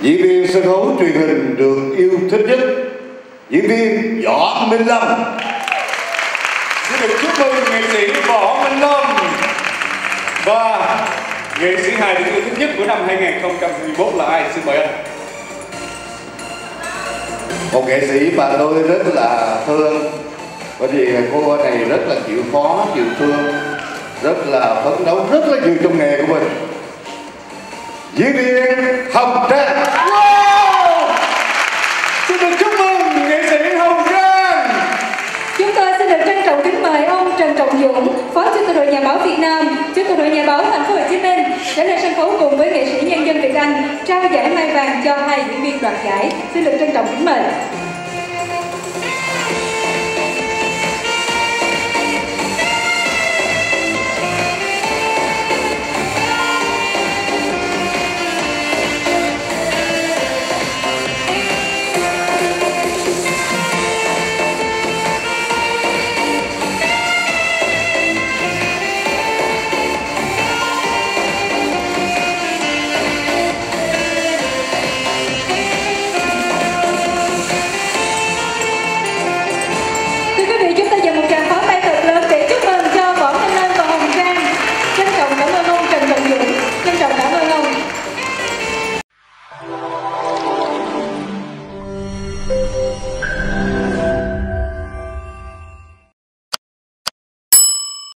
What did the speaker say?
diễn viên sân khấu truyền hình được yêu thích nhất diễn viên võ minh lâm Xin được chúc mừng nghệ sĩ Võ Minh Lâm và nghệ sĩ hài được yêu thích nhất của năm 2021 là ai? Xin mời anh. một nghệ sĩ mà tôi rất là thương bởi vì cô này rất là chịu khó, chịu thương, rất là phấn đấu, rất là nhiều trong nghề của mình diễn viên hồng trang Wow! Xin được chúc mừng nghệ sĩ Hồng Trang. Chúng tôi xin được trân trọng kính mời ông Trần Trọng Dũng, Phó Chủ tịch Hội Nhà báo Việt Nam, Chủ tịch Hội Nhà báo Thành phố Hồ Chí Minh đã lên sân khấu cùng với nghệ sĩ nhân dân Việt Anh trao giải mai vàng cho hai diễn viên đoạt giải. Xin được trân trọng kính mời.